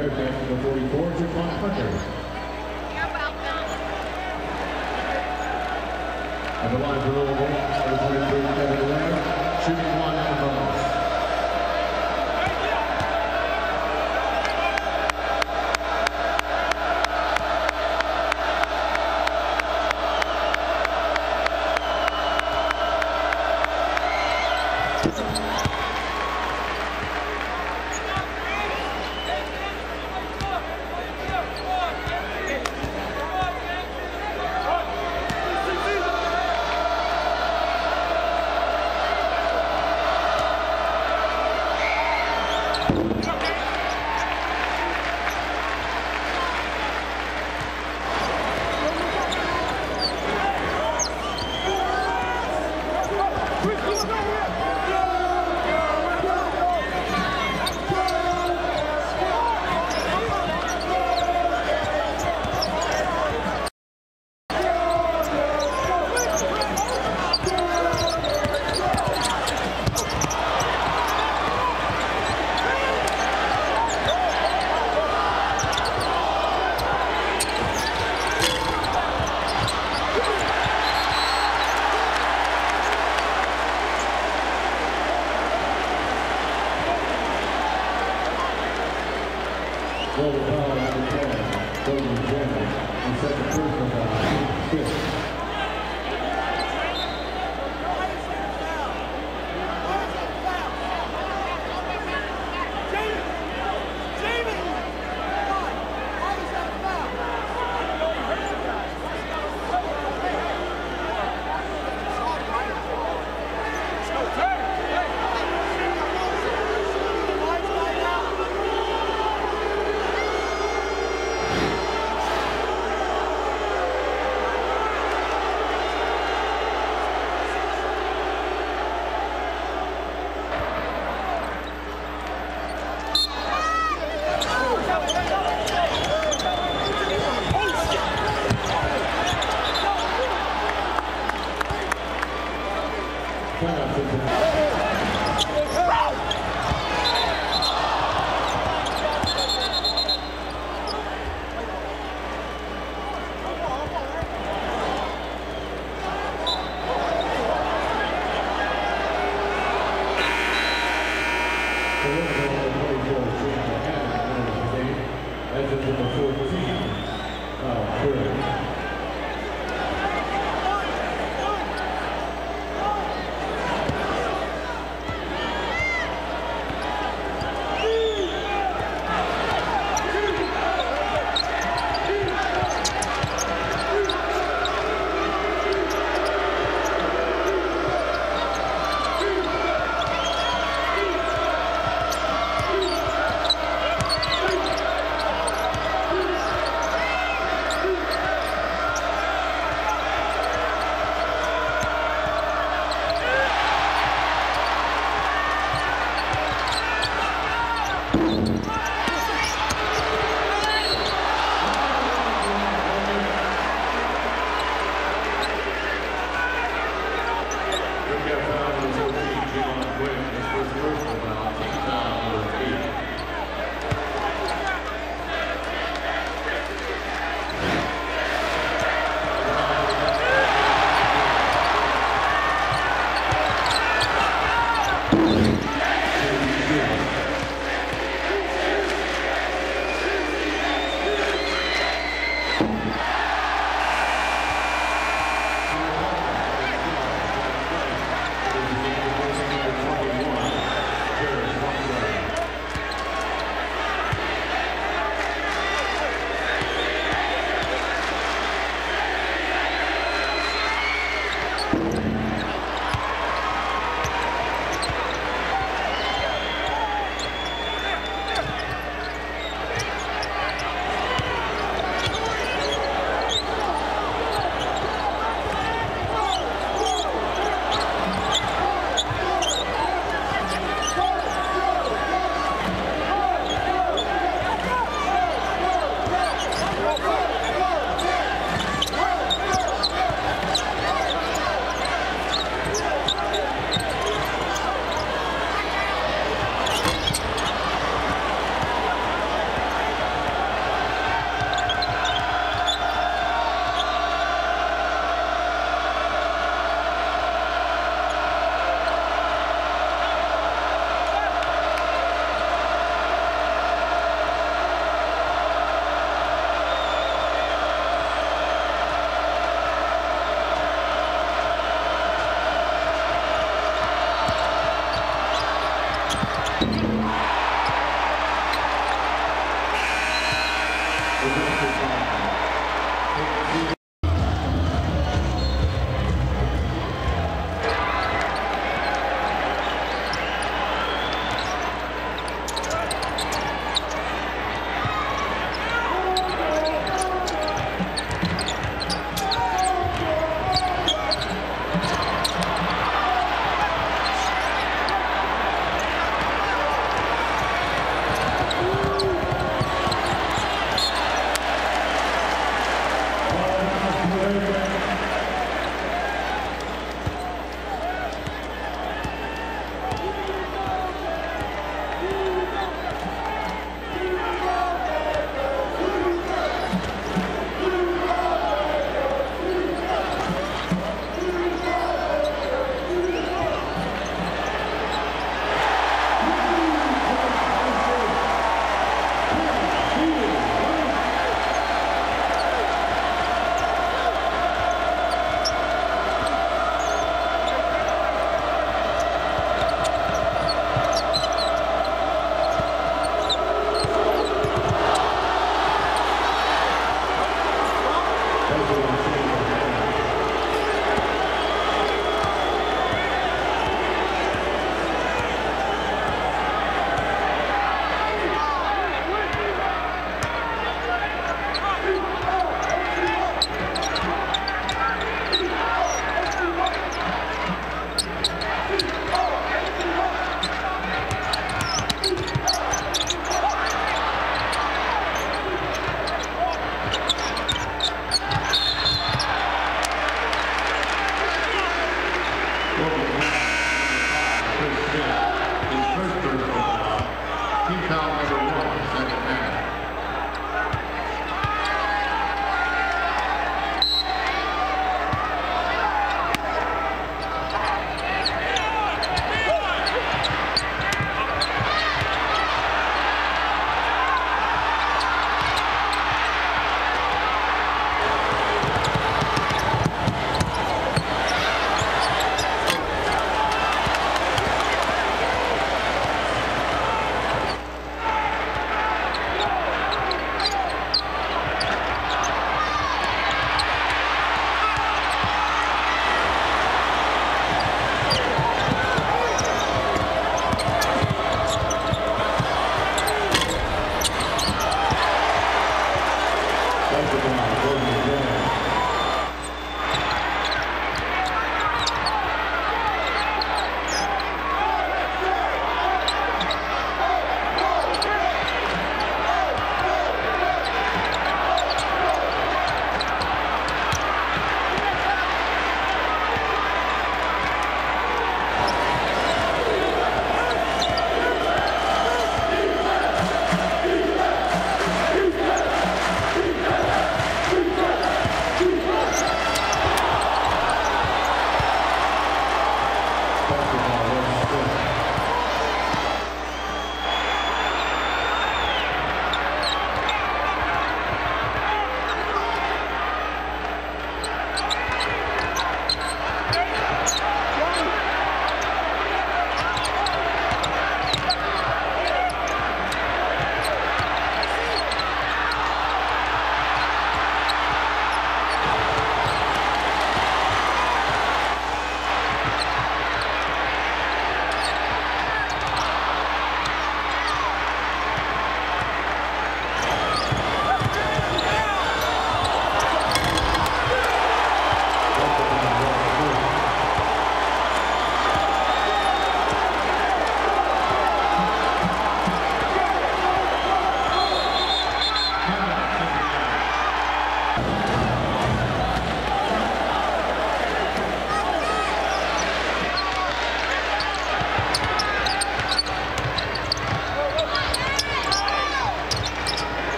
aircraft number 44 is your final hunter. At the line for Louisville, number 337 Lamb, shooting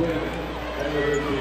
Yeah!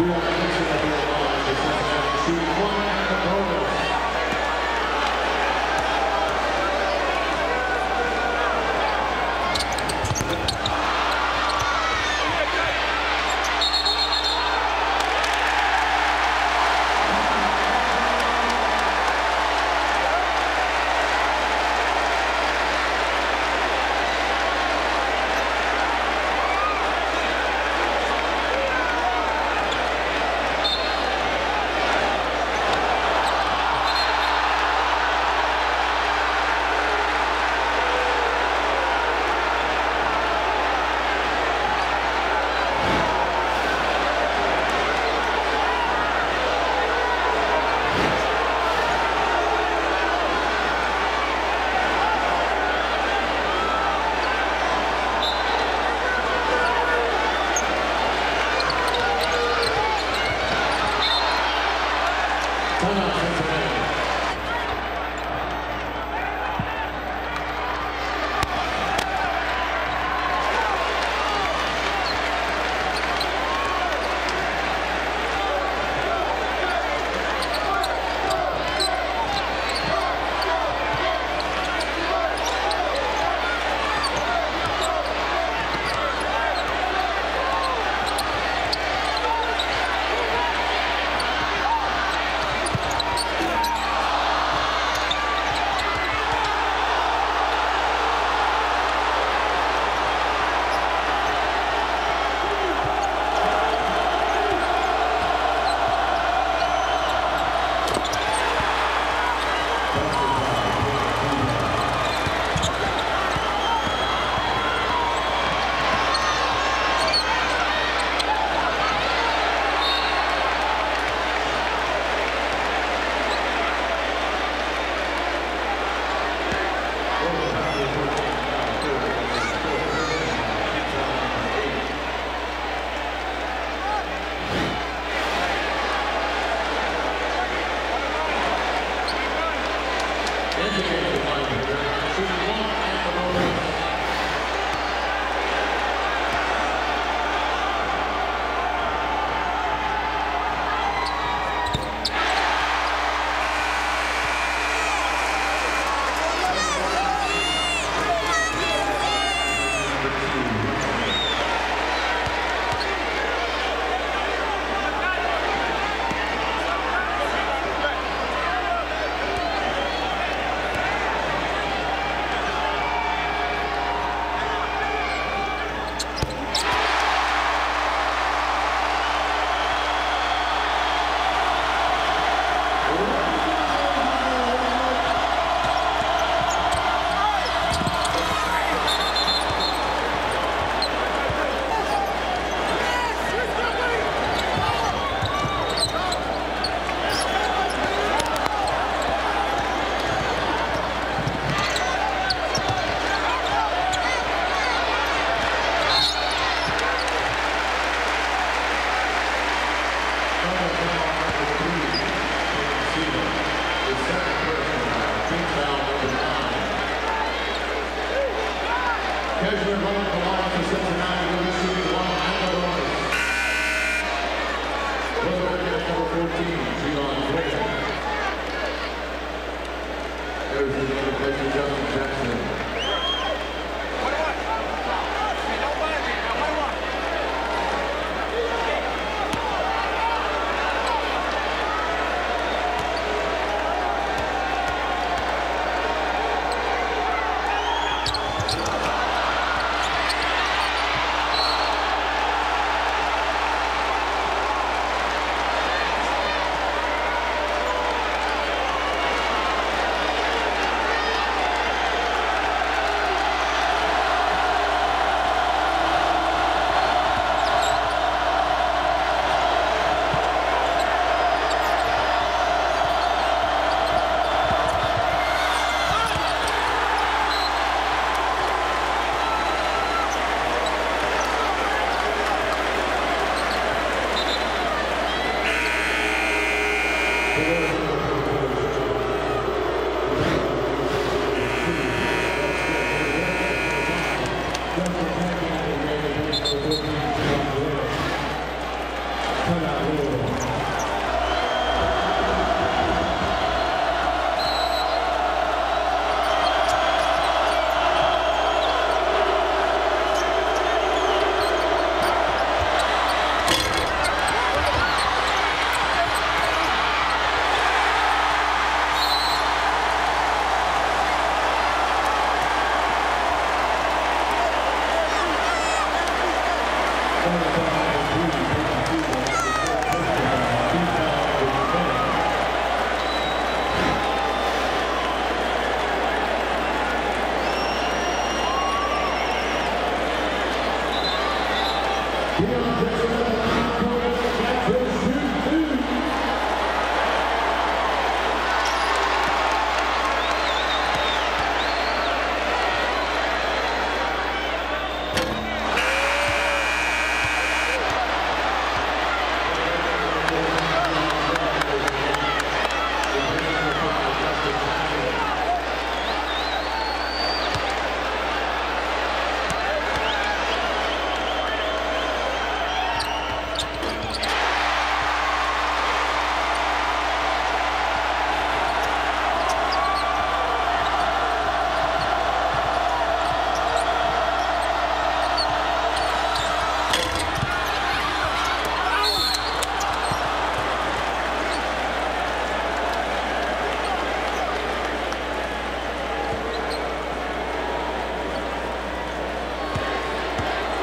Yeah.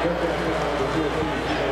どうぞ。